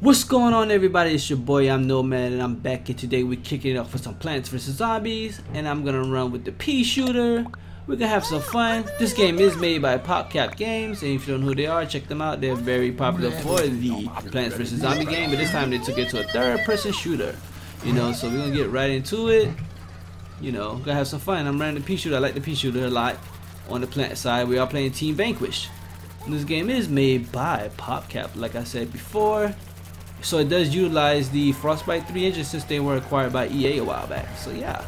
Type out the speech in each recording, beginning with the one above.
What's going on everybody? It's your boy, I'm Knomad and I'm back here today. We're kicking it off with some Plants vs. Zombies and I'm gonna run with the pea shooter. We're gonna have some fun. This game is made by PopCap Games and if you don't know who they are, check them out. They're very popular for the Plants vs. Zombie game, but this time they took it to a third person shooter. You know, so we're gonna get right into it. You know, gonna have some fun. I'm running the pea shooter. I like the pea shooter a lot. On the plant side, we are playing Team Vanquish. This game is made by PopCap, like I said before. So it does utilize the Frostbite 3 engine since they were acquired by EA a while back. So yeah.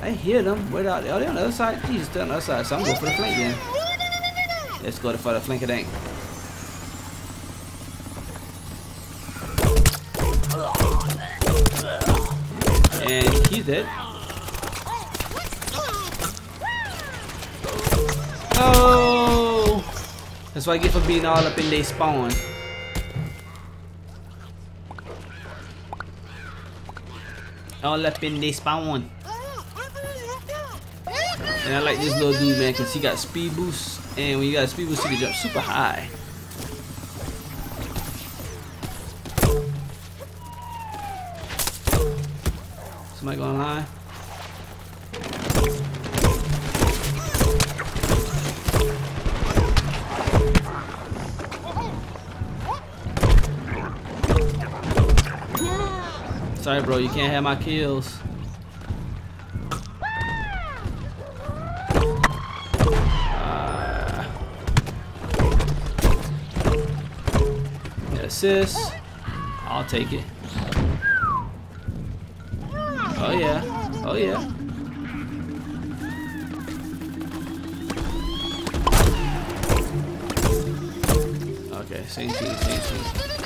I hear them. Where oh, are they? Are they on the other side? Jesus, they're on the other side. So I'm going for the flank then. Let's go for the flank of dank. And he's dead. Oh! That's what I get for being all up in their spawn. All up in this spawn. And I like this little dude, man, because he got speed boost. And when you got speed boost, you can jump super high. Somebody going lie? Sorry, bro, you can't have my kills. Uh, assist. I'll take it. Oh yeah. Oh yeah. Okay, same team, same team.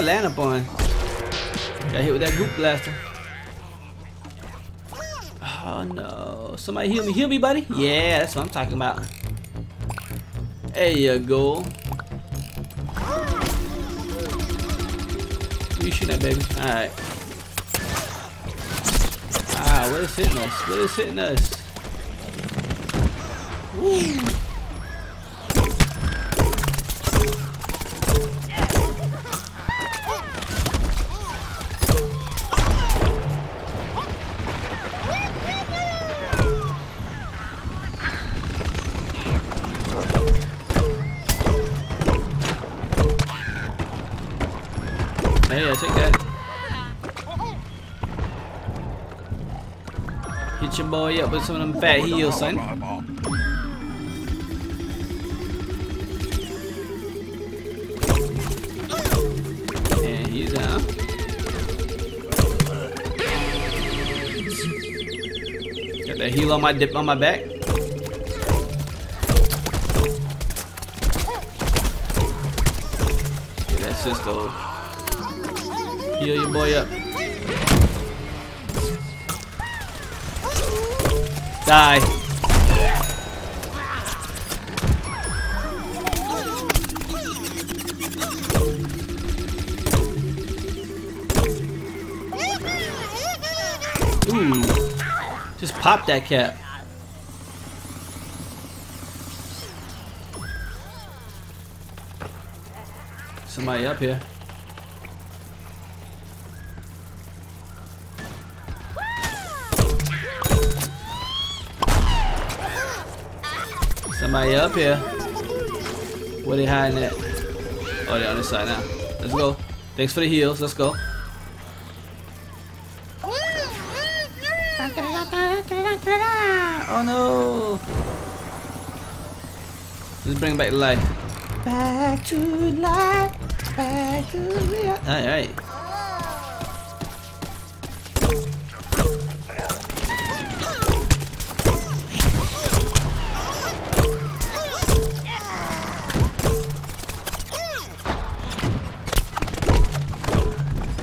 That land up on? Got hit with that goop blaster. Oh no. Somebody heal me. Heal me, buddy. Yeah, that's what I'm talking about. There you go. You shoot that baby. Alright. Ah, what is hitting us? What is hitting us? Woo. Hit your boy up with some of them fat heals, son. And he's out. Got that heal on my dip on my back. Get that Cisco. Heal your boy up. Die. Ooh. Just pop that cap. Somebody up here. Somebody up here. Where they hiding at? Oh, they're on this side now. Let's go. Thanks for the heals. Let's go. Oh no! Let's bring back life. Back to life. Back to life. Alright.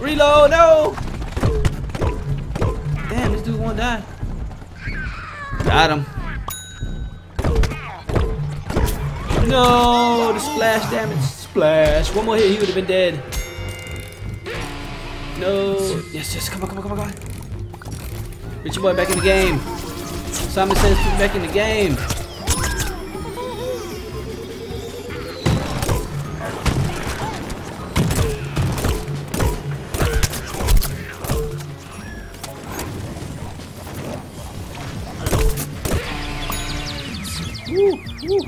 Reload, no! Damn, this dude won't die. Got him. No, the splash damage. Splash. One more hit, he would have been dead. No. Yes, yes. Come on, come on, come on, come on. Get your boy back in the game. Simon says put back in the game. Woo, woo.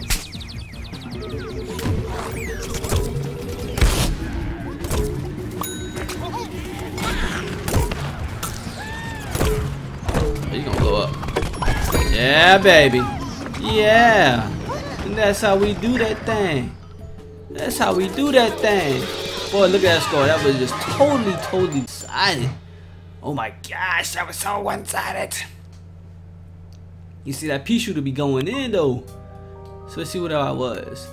Yeah, baby. Yeah. And that's how we do that thing. That's how we do that thing. Boy, look at that score. That was just totally, totally excited. Oh my gosh, that was so one-sided. You see that pea shooter be going in though. So let's see what I was.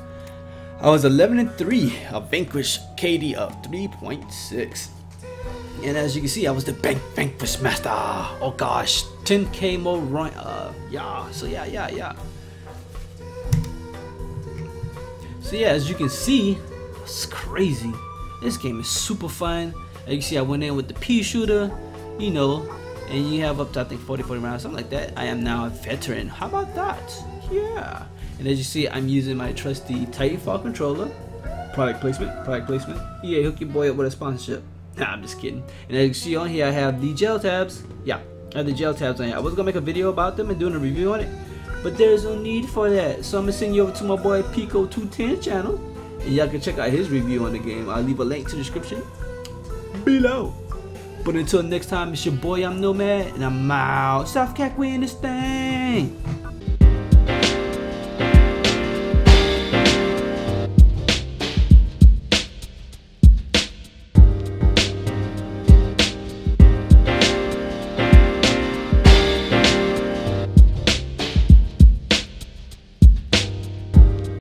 I was 11 and 3. I vanquished KD of 3.6. And as you can see, I was the bank vanquish master. Oh gosh, 10k more run. Uh, yeah. So yeah, yeah, yeah. So yeah, as you can see, it's crazy. This game is super fun. As you see, I went in with the pea shooter, you know, and you have up to I think 40, 40 rounds, something like that. I am now a veteran. How about that? Yeah. And as you see, I'm using my trusty Titanfall controller. Product placement, product placement. Yeah, hook your boy up with a sponsorship. Nah, I'm just kidding. And as you see on here, I have the gel tabs. Yeah, I have the gel tabs on here. I was gonna make a video about them and doing a review on it, but there's no need for that. So I'm gonna send you over to my boy Pico210 channel, and y'all can check out his review on the game. I'll leave a link to the description below. But until next time, it's your boy, I'm Knomad, and I'm out. South Cat, we in this thing.